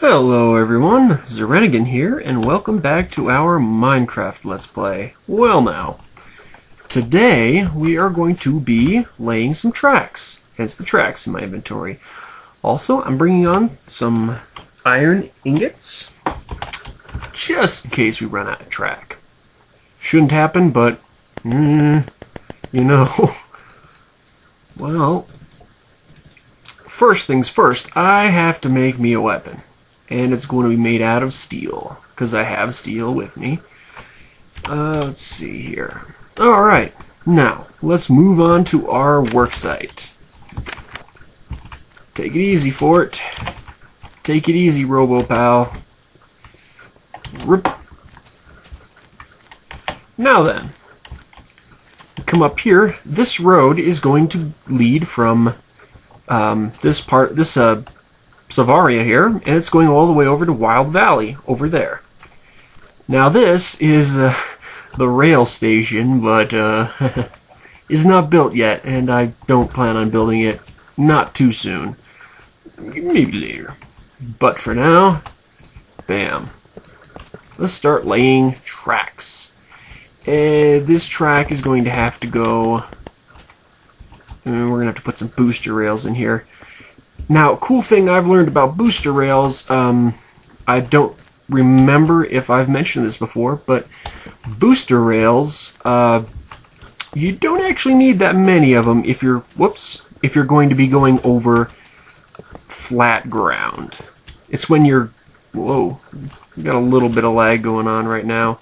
Hello everyone, Xerenogan here, and welcome back to our Minecraft Let's Play. Well now, today we are going to be laying some tracks, hence the tracks in my inventory. Also, I'm bringing on some iron ingots, just in case we run out of track. Shouldn't happen, but, mm, you know, well, first things first, I have to make me a weapon and it's going to be made out of steel because I have steel with me. Uh, let's see here. All right, now let's move on to our worksite. Take it easy, Fort. Take it easy, RoboPal. Rip. Now then, come up here. This road is going to lead from um, this part, this uh, Cevaria here, and it's going all the way over to Wild Valley, over there. Now this is uh, the rail station, but uh, is not built yet, and I don't plan on building it not too soon. Maybe later. But for now, bam. Let's start laying tracks. And this track is going to have to go... we're going to have to put some booster rails in here. Now, cool thing I've learned about booster rails, um, I don't remember if I've mentioned this before, but booster rails, uh, you don't actually need that many of them if you're, whoops, if you're going to be going over flat ground. It's when you're, whoa, got a little bit of lag going on right now.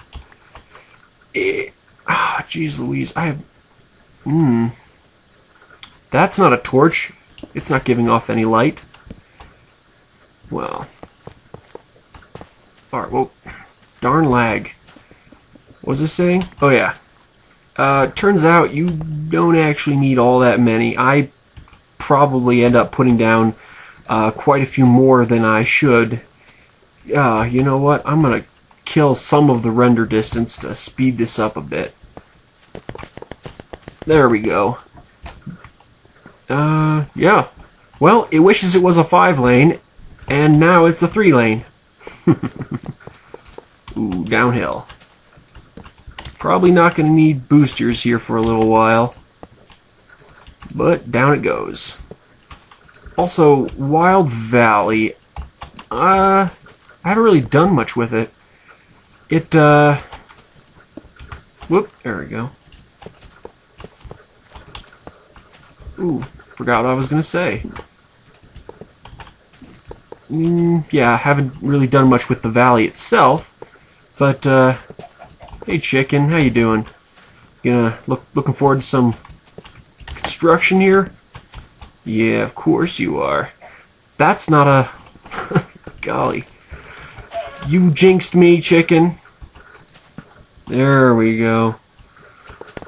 Eh, ah, jeez Louise, I have, hmm, that's not a torch. It's not giving off any light. Well. Alright, well, darn lag. What was this saying? Oh, yeah. Uh, turns out you don't actually need all that many. I probably end up putting down uh, quite a few more than I should. Uh, you know what? I'm going to kill some of the render distance to speed this up a bit. There we go. Uh, yeah. Well, it wishes it was a five lane, and now it's a three lane. Ooh, downhill. Probably not going to need boosters here for a little while. But down it goes. Also, Wild Valley. Uh, I haven't really done much with it. It, uh... Whoop, there we go. Ooh, forgot what I was going to say. Mm, yeah, I haven't really done much with the valley itself, but, uh, hey chicken, how you doing? Gonna look looking forward to some construction here? Yeah, of course you are. That's not a... golly. You jinxed me, chicken. There we go.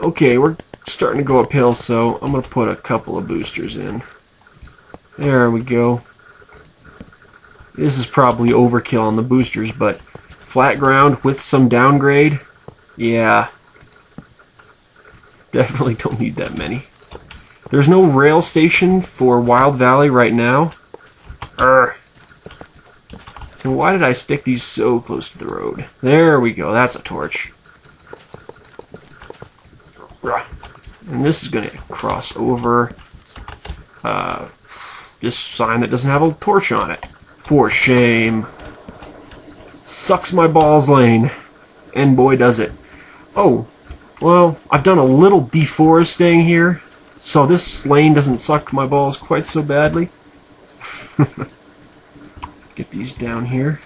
Okay, we're starting to go uphill, so I'm going to put a couple of boosters in. There we go. This is probably overkill on the boosters, but flat ground with some downgrade, yeah. Definitely don't need that many. There's no rail station for Wild Valley right now. And why did I stick these so close to the road? There we go, that's a torch. And this is going to cross over uh, this sign that doesn't have a torch on it. For shame. Sucks my balls lane. And boy does it. Oh, well, I've done a little deforesting here, so this lane doesn't suck my balls quite so badly. Get these down here.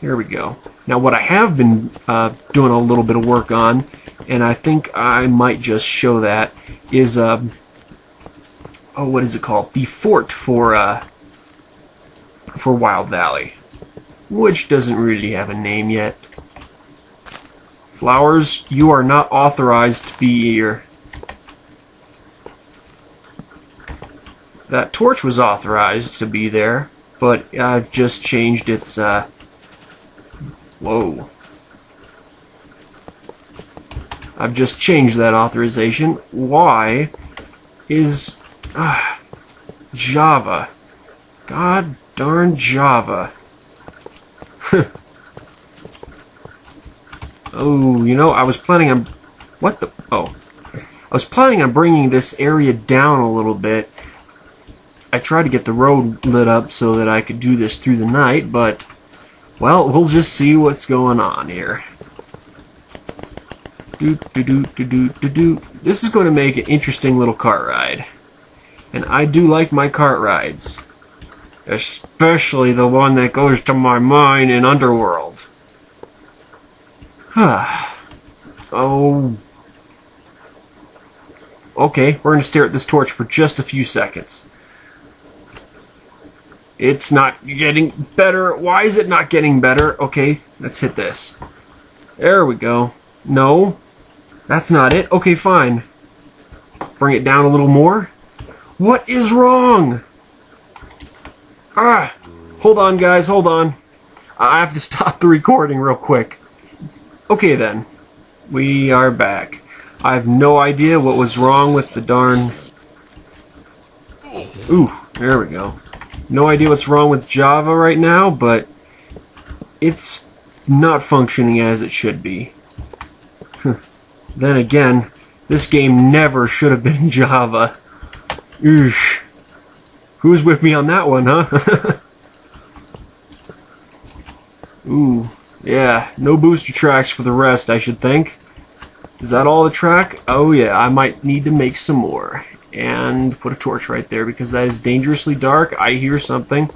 Here we go. Now what I have been uh, doing a little bit of work on and I think I might just show that, is, um, oh, what is it called? The fort for, uh, for Wild Valley, which doesn't really have a name yet. Flowers, you are not authorized to be here. That torch was authorized to be there, but I've just changed its, uh, whoa. I've just changed that authorization. Why is uh, Java? God darn Java. oh, you know, I was planning on... What the... Oh. I was planning on bringing this area down a little bit. I tried to get the road lit up so that I could do this through the night, but... Well, we'll just see what's going on here. Do, do, do, do, do, do, do. This is going to make an interesting little cart ride. And I do like my cart rides. Especially the one that goes to my mine in Underworld. oh. Okay, we're going to stare at this torch for just a few seconds. It's not getting better. Why is it not getting better? Okay, let's hit this. There we go. No, that's not it. Okay, fine. Bring it down a little more. What is wrong? Ah, hold on, guys, hold on. I have to stop the recording real quick. Okay, then. We are back. I have no idea what was wrong with the darn... Ooh, there we go. No idea what's wrong with Java right now, but it's not functioning as it should be. then again, this game never should have been Java. Oosh. Who's with me on that one, huh? Ooh, yeah, no booster tracks for the rest, I should think. Is that all the track? Oh yeah, I might need to make some more. And put a torch right there because that is dangerously dark. I hear something.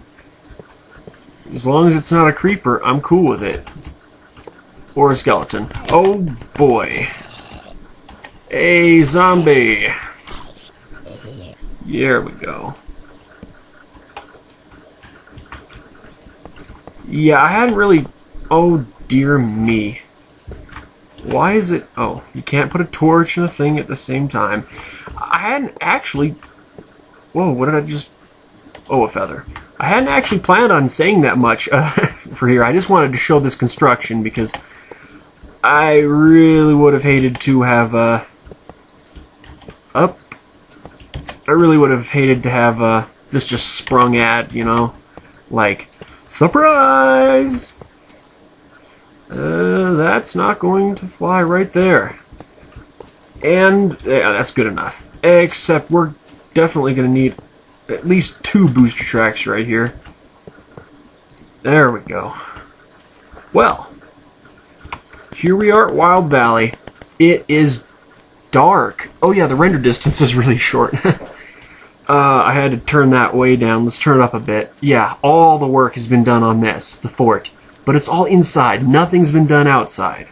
As long as it's not a creeper, I'm cool with it. Or a skeleton. Oh boy. A zombie. There we go. Yeah, I hadn't really... Oh, dear me. Why is it... Oh, you can't put a torch and a thing at the same time. I hadn't actually... Whoa, what did I just... Oh, a feather. I hadn't actually planned on saying that much uh, for here. I just wanted to show this construction because I really would have hated to have... Uh, up. I really would have hated to have uh, this just sprung at, you know, like, surprise! Uh, that's not going to fly right there. And, yeah, that's good enough. Except we're definitely going to need at least two booster tracks right here. There we go. Well, here we are at Wild Valley. It is dark. Oh yeah, the render distance is really short. Uh, I had to turn that way down. Let's turn it up a bit. Yeah, all the work has been done on this, the fort. But it's all inside. Nothing's been done outside.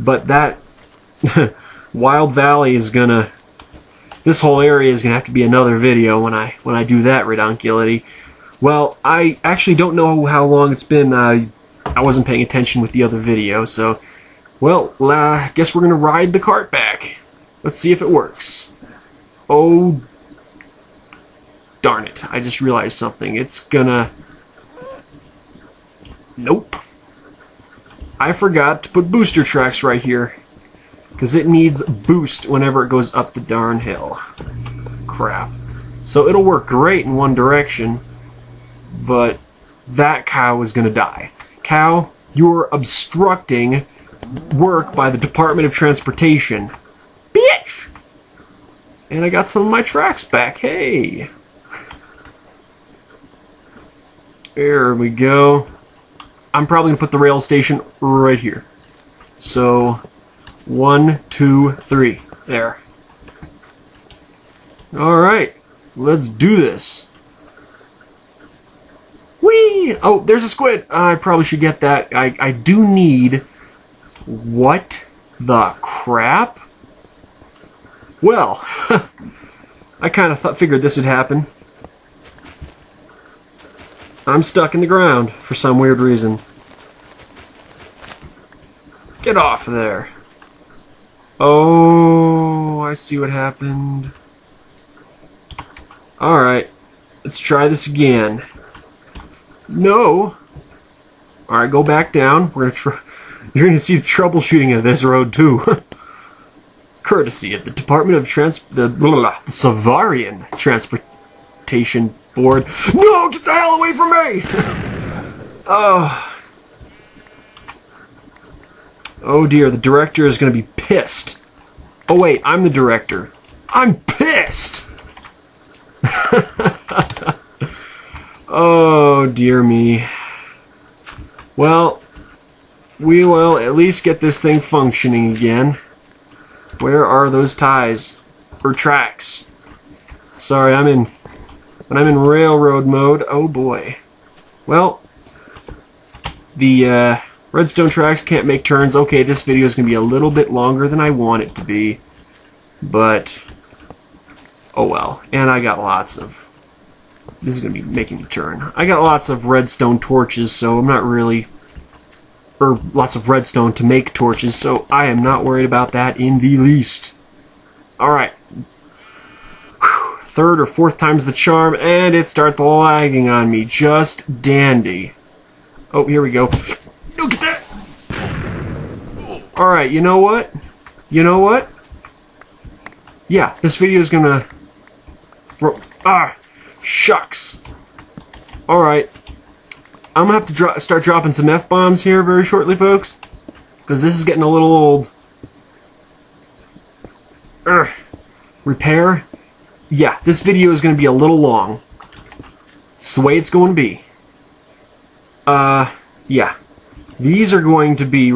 But that Wild Valley is gonna this whole area is gonna have to be another video when I when I do that redonkulity. Well, I actually don't know how long it's been. Uh, I wasn't paying attention with the other video, so well, I uh, guess we're gonna ride the cart back. Let's see if it works. Oh, darn it. I just realized something. It's gonna... Nope. I forgot to put booster tracks right here. Because it needs boost whenever it goes up the darn hill. Crap. So it'll work great in one direction, but that cow is going to die. Cow, you're obstructing work by the Department of Transportation. Bitch! And I got some of my tracks back. Hey! There we go. I'm probably going to put the rail station right here. So, one, two, three. There. Alright, let's do this. Whee! Oh, there's a squid. I probably should get that. I, I do need... What the crap? Well, I kind of thought, figured this would happen. I'm stuck in the ground for some weird reason. Get off there. Oh, I see what happened. Alright, let's try this again. No! Alright, go back down. We're gonna try. You're gonna see the troubleshooting of this road too. courtesy of the Department of Trans the, blah, blah, the Cevarian Transportation board. No, get the hell away from me! oh. Oh dear, the director is going to be pissed. Oh wait, I'm the director. I'm pissed! oh dear me. Well, we will at least get this thing functioning again. Where are those ties? Or tracks? Sorry, I'm in... When I'm in railroad mode, oh boy. Well, the uh, redstone tracks can't make turns. Okay, this video is going to be a little bit longer than I want it to be. But, oh well. And I got lots of... This is going to be making me turn. I got lots of redstone torches, so I'm not really or lots of redstone to make torches, so I am not worried about that in the least. Alright. Third or fourth time's the charm, and it starts lagging on me. Just dandy. Oh, here we go. Look at that! Alright, you know what? You know what? Yeah, this video is gonna... Ah! Shucks! Alright. I'm gonna have to dro start dropping some F bombs here very shortly, folks, because this is getting a little old. Urgh. Repair? Yeah, this video is gonna be a little long. It's the way it's going to be. Uh, yeah. These are going to be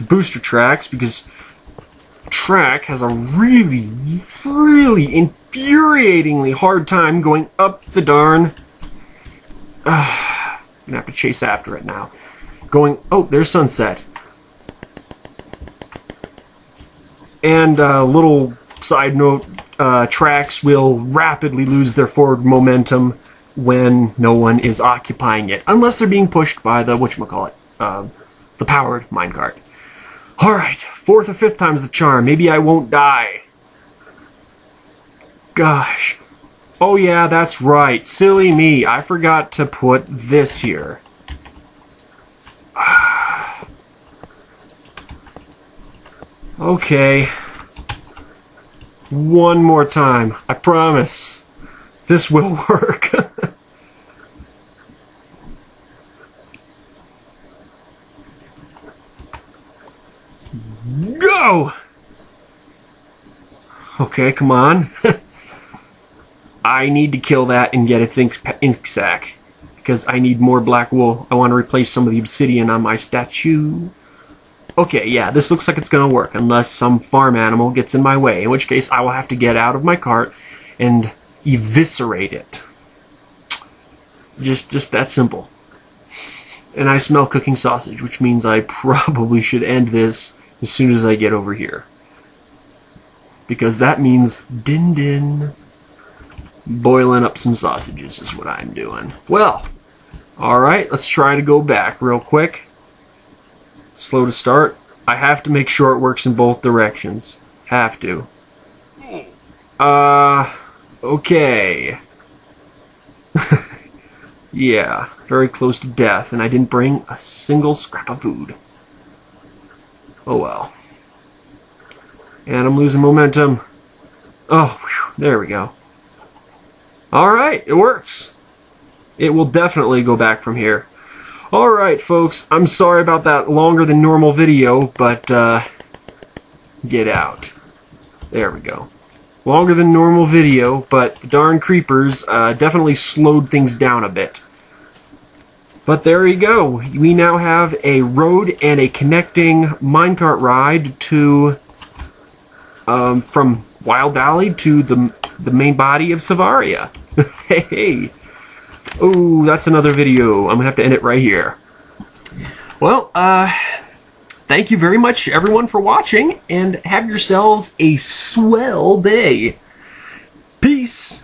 booster tracks because track has a really, really infuriatingly hard time going up the darn. Uh, gonna have to chase after it now. Going, oh, there's sunset. And a uh, little side note, uh, tracks will rapidly lose their forward momentum when no one is occupying it, unless they're being pushed by the whatchamacallit, uh, the powered minecart. Alright, fourth or fifth time's the charm. Maybe I won't die. Gosh. Oh yeah, that's right. Silly me. I forgot to put this here. okay. One more time. I promise. This will work. Go! Okay, come on. I need to kill that and get its ink, ink. Because I need more black wool. I want to replace some of the obsidian on my statue. Okay, yeah, this looks like it's going to work, unless some farm animal gets in my way, in which case I will have to get out of my cart and eviscerate it. Just, just that simple. And I smell cooking sausage, which means I probably should end this as soon as I get over here. Because that means din din boiling up some sausages is what I'm doing. Well, alright, let's try to go back real quick. Slow to start. I have to make sure it works in both directions. Have to. Uh, okay. yeah, very close to death, and I didn't bring a single scrap of food. Oh well. And I'm losing momentum. Oh, whew, there we go. Alright, it works. It will definitely go back from here. Alright, folks, I'm sorry about that longer than normal video, but, uh, get out. There we go. Longer than normal video, but the darn creepers uh, definitely slowed things down a bit. But there you go. We now have a road and a connecting minecart ride to um, from Wild Valley to the the main body of Cevaria. hey, Oh, that's another video. I'm gonna have to end it right here. Well, uh, thank you very much, everyone, for watching, and have yourselves a swell day. Peace.